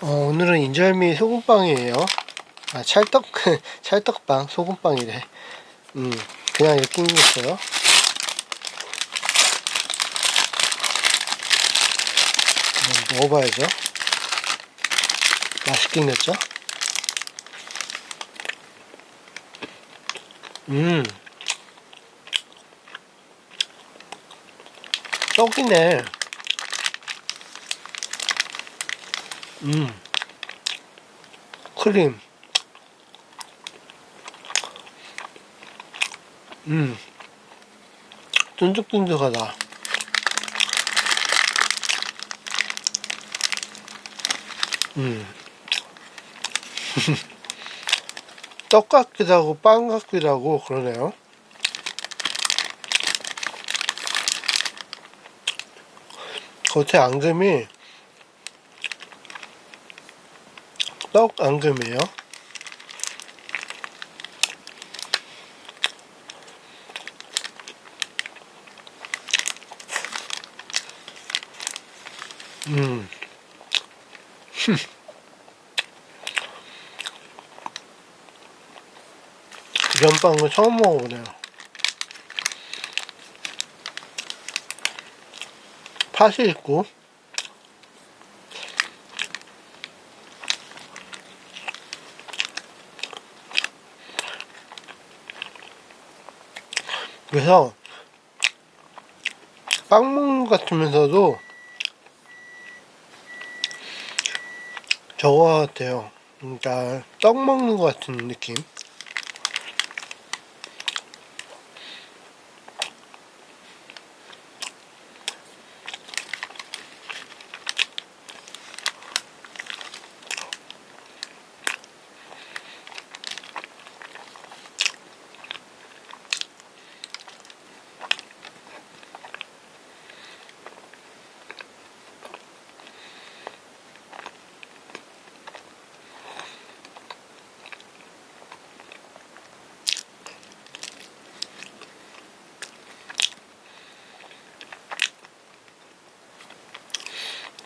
어, 오늘은 인절미 소금빵이에요. 아, 찰떡, 찰떡빵, 소금빵이래. 음, 그냥 이렇게 생겼어요. 음, 먹어봐야죠. 맛있게 생겼죠? 음. 떡이네. 음. 크림. 음. 쫀득쫀득하다. 음. 떡 같기도 하고 빵 같기도 하고 그러네요. 겉에 앙금이 떡 앙금이에요. 음. 이런 빵은 처음 먹어보네요. 팥이 있고, 그래서 빵 먹는 것 같으면서도 저거 같아요. 그러니까 떡 먹는 것 같은 느낌.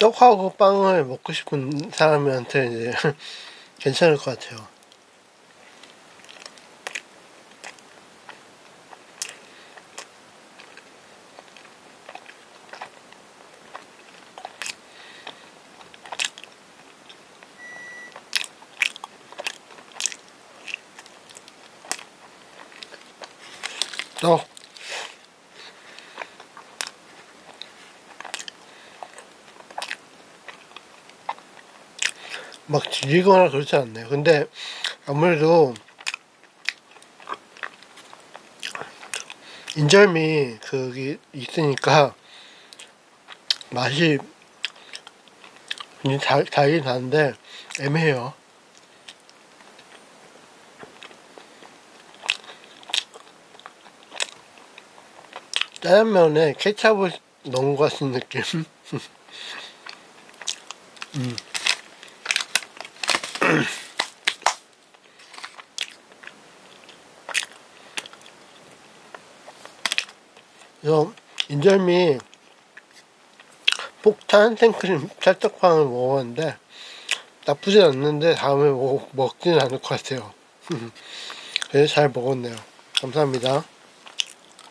떡하고 빵을 먹고 싶은 사람한테 이제 괜찮을 것 같아요. 떡. 막 질리거나 그렇지 않네요. 근데 아무래도 인절미 그게 있으니까 맛이 달긴 한데 애매해요. 짜장면에 케찹을 넣은 것 같은 느낌. 음. 그래서 인절미 폭탄 생크림 찰떡빵을 먹었는데 나쁘진 않는데 다음에 먹, 먹지는 않을 것 같아요. 그래서 잘 먹었네요. 감사합니다.